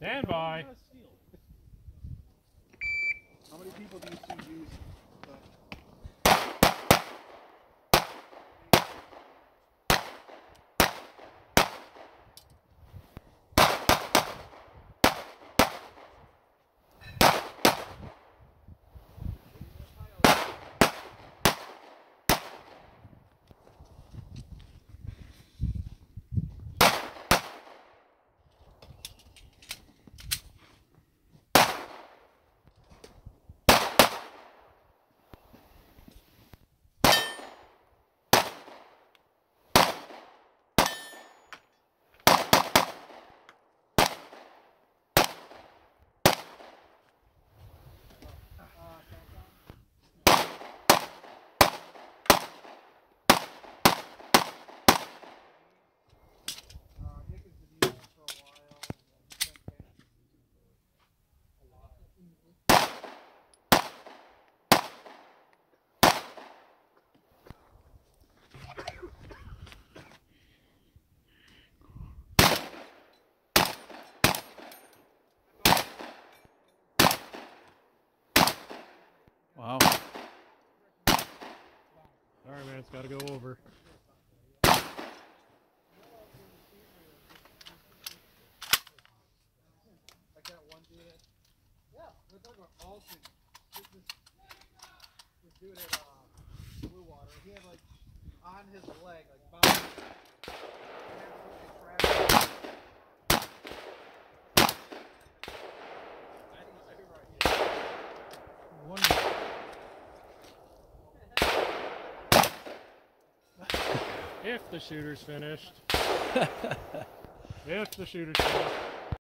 Stand by. How many people do you Wow. Sorry, man. It's got to go over. Dude. At uh, Blue Water. He had like on his leg, like bouncing. If the shooter's finished. if the shooter's finished.